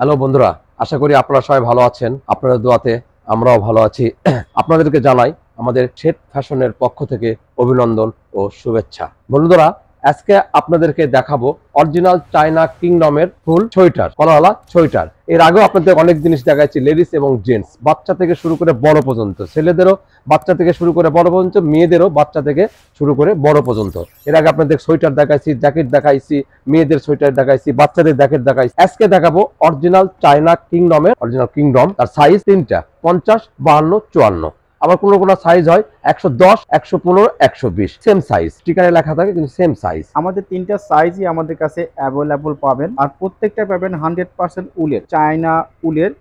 Hello বন্ধুরা, আশা করি আপনারা সবাই ভালো আছেন। আপনাদের দোয়াতে আমরাও ভালো আছি। আপনাদেরকে জানাই আমাদের শেট ফ্যাশনের পক্ষ থেকে অভিনন্দন ও শুভেচ্ছা। বন্ধুরা আজকে আপনাদেরকে দেখাবো অরিজিনাল চায়না কিংডমের ফুল সোয়েটার, কলাওয়ালা সোয়েটার। এর আগেও আপনাদের অনেক জিনিস দেখাচ্ছি লেডিস এবং জেন্টস বাচ্চা থেকে শুরু করে বড় পর্যন্ত, ছেলেদেরও বাচ্চা থেকে শুরু করে বড় পর্যন্ত, মেয়েদেরও বাচ্চা থেকে শুরু করে বড় পর্যন্ত। এর আগে আপনাদের সোয়েটার দেখাইছি জ্যাকেট দেখাইছি, মেয়েদের সোয়েটার দেখাইছি, বাচ্চাদের জ্যাকেট দেখাইছি। আজকে দেখাবো অরিজিনাল চায়না কিংডমের অরিজিনাল কিংডম তার সাইজ তিনটা, পঞ্চাশ, বাহান্ন, চুয়ান্ন। আবার কোনো কোনো সাইজ হয় একশো দশ একশো পনেরো একশো বিশ। সেম সাইজ স্টিকারে লেখা থাকে কিন্তু সেম সাইজ আমাদের তিনটা সাইজই আমাদের কাছে অ্যাভেলেবল পাবেন। আর প্রত্যেকটা পাবেন হান্ড্রেড পার্সেন্ট উলের চায়না উলের।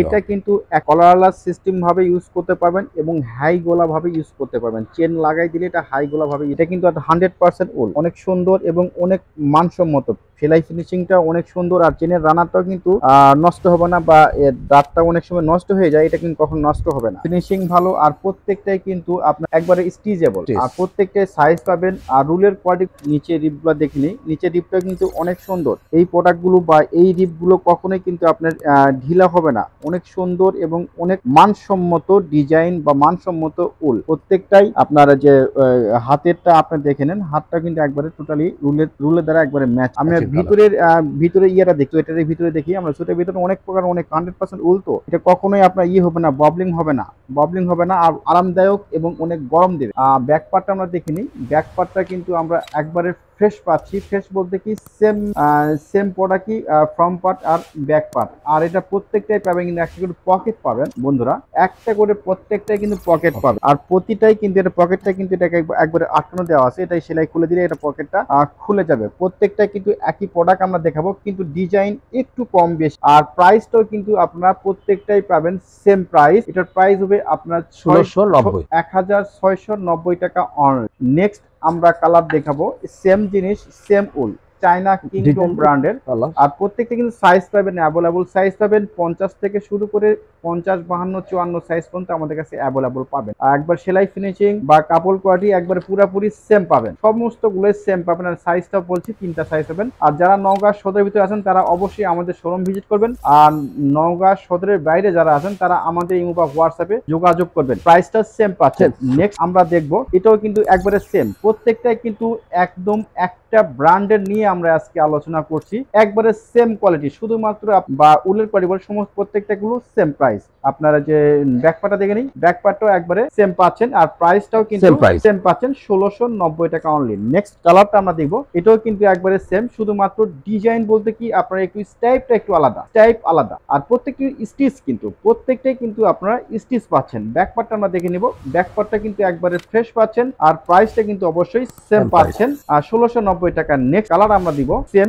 এটা কিন্তু কলারলা সিস্টেম ভাবে ইউজ করতে পারবেন এবং হাই গোলা ভাবে ইউজ করতে পারবেন। চেন লাগাই দিলে এটা হাই গোলা ভাবে এটা কিন্তু হান্ড্রেড পার্সেন্ট উল। অনেক সুন্দর এবং অনেক মানসম্মত। সেলাই ফিনিশিংটা অনেক সুন্দর আর চেনের রানারটাও কিন্তু নষ্ট হবে না বা এর দাঁতটা অনেক সময় নষ্ট হয়ে যায় এটা কিন্তু কখন নষ্ট হবে না। ফিনিশিং ভালো আর প্রত্যেকটাই কিন্তু আপনার একবারে স্টিচেবল আর প্রত্যেকটাই সাইজ পাবেন আর রুলের কোয়ালিটি নিচে রিপগুলো দেখে নিই নিচে রিপটা কিন্তু অনেক সুন্দর। এই প্রোডাক্টগুলো বা এই রিপগুলো কখনোই কিন্তু আপনার ঢিলা হবে না। অনেক সুন্দর এবং অনেক মানসম্মত ডিজাইন বা মানসম্মত উল। প্রত্যেকটাই আপনারা যে হাতেরটা আপনি দেখে নেন হাতটা কিন্তু একবারে টোটালি রুলের রুলের দ্বারা একবারে ম্যাচ colour। ভিতরের ভিতরে ইয়েটা দেখতো এটার ভিতরে দেখি, আমরা সুটের ভিতরে অনেক প্রকার, অনেক হান্ড্রেড পার্সেন্ট উলতো এটা কখনোই আপনার ইয়ে হবে না ববলিং হবে না। ববলিং হবে না, আর আরামদায়ক এবং অনেক গরম দেবে। ব্যাক পার্টটা আমরা দেখিনি। ব্যাক পার্টটা কিন্তু আমরা একবারে ফ্রেশ পাচ্ছি। ফ্রেশ বলতে কি সেম সেম প্রোডাক্টই ফ্রম পার্ট আর ব্যাক পার্ট আর এটা প্রত্যেকটাই পাবেন কিন্তু একটা করে পকেট পাবেন বন্ধুরা। একটা করে প্রত্যেকটাই কিন্তু পকেট পাবে আর প্রতিটাই কিন্তু এটা পকেটটা কিন্তু এটাকে একবারে আটকানো দেওয়া আছে। এটাই সেলাই খুলে দিলে এটা পকেটটা খুলে যাবে। প্রত্যেকটা কিন্তু একই প্রোডাক্ট আমরা দেখাবো কিন্তু ডিজাইন একটু কম বেশি। আর প্রাইসটাও কিন্তু আপনারা প্রত্যেকটাই পাবেন সেম প্রাইস এটার প্রাইস হবে আপনার ষোলোশো নব্বই। এক হাজার ছয়শো নব্বই টাকা অন নেক্সট আমরা কালার দেখাবো। সেম জিনিস সেম উল। চায়না কিংডম ব্র্যান্ডের আর প্রত্যেকটা কিন্তু সাইজ পাবেন অ্যাভেলেবল সাইজ পাবেন পঞ্চাশ থেকে শুরু করে পঞ্চাশ বাহান্ন চুয়ান্ন সাইজ পর্যন্ত আমাদের কাছে অ্যাভেলেবল পাবেন। আর একবার সেলাই ফিনিশিং বা কাপড় কোয়ালিটি একবার পুরোপুরি সেম পাবেন। সমস্ত গুলোই সেম পাবেন আর সাইজটা বলছি তিনটা সাইজ পাবেন। আর যারা নওগাঁ সদরের ভিতরে আছেন তারা অবশ্যই আমাদের শোরুম ভিজিট করবেন। আর নওগাঁ সদরের বাইরে যারা আছেন তারা আমাদের ইমো বা হোয়াটসঅ্যাপে যোগাযোগ করবেন। প্রাইসটা সেম পাচ্ছেন। নেক্সট আমরা দেখব এটাও কিন্তু একবারে সেম প্রত্যেকটাই কিন্তু একদম একটা ব্র্যান্ডের নিয়ে আমরা আজকে আলোচনা করছি। একবারে সেম কোয়ালিটি শুধুমাত্র বা উলের কোয়ালিটি সমস্ত প্রত্যেকটা গুলো সেম প্রাইস আপনারা যে ব্যাকপাটা দেখে নিন ব্যাকপাটাও একবারে সেম পাচ্ছেন আর প্রাইসটাও কিন্তু সেম পাচ্ছেন ষোলোশো নব্বই টাকা অনলি নেক্সট কালারটা আমরা দেখব এটাও কিন্তু একবারে সেম শুধুমাত্র ডিজাইন বলতে কি আপনারা একটু স্টাইপটা একটু আলাদা টাইপ আলাদা। আর প্রত্যেকটি স্টিচ কিন্তু প্রত্যেকটাই কিন্তু আপনারা স্টিচ পাচ্ছেন। ব্যাকপার্টটা আমরা দেখে নিব ব্যাকপার্টটা কিন্তু একবারে ফ্রেশ পাচ্ছেন আর প্রাইসটা কিন্তু অবশ্যই সেম পাচ্ছেন। আর ষোলোশো নব্বই টাকা নেক্সট কালার আমরা দিব সেম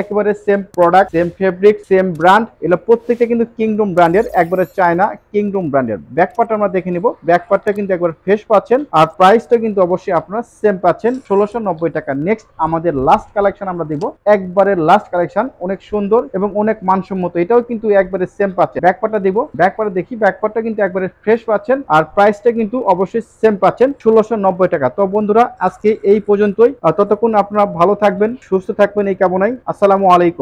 একেবারে same product same fabric same brand এগুলো প্রত্যেকটা কিন্তু কিংডম ব্র্যান্ডের একবারে চায়না কিংডম ব্র্যান্ডের ব্যাকপার্ট আমরা দেখে নিব। ব্যাকপার্টটা কিন্তু একবার ফ্রেশ পাচ্ছেন। আর প্রাইসটা কিন্তু অবশ্যই আপনারা সেম পাচ্ছেন। ষোলোশো টাকা। নেক্সট আমাদের লাস্ট কালেকশন আমরা দিব। একবারে লাস্ট কালেকশন অনেক সুন্দর এবং অনেক মানসম্মত। এটাও কিন্তু একবারে সেম পাচ্ছেন। ব্যাকপার্টটা দিব। ব্যাকপার্টে দেখি। ব্যাকপার্টটা কিন্তু একবারে ফ্রেশ পাচ্ছেন। আর প্রাইসটা কিন্তু অবশ্যই সেম পাচ্ছেন। ষোলোশো টাকা। তো বন্ধুরা, আজকে এই পর্যন্তই। ততক্ষণ আপনারা ভালো থাকবেন, সুস্থ থাকবেন এই কামনাই আসসালামু আলাইকুম।